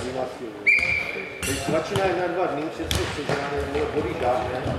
se Když začínají na dva dny, všechno nebo bolí žádné,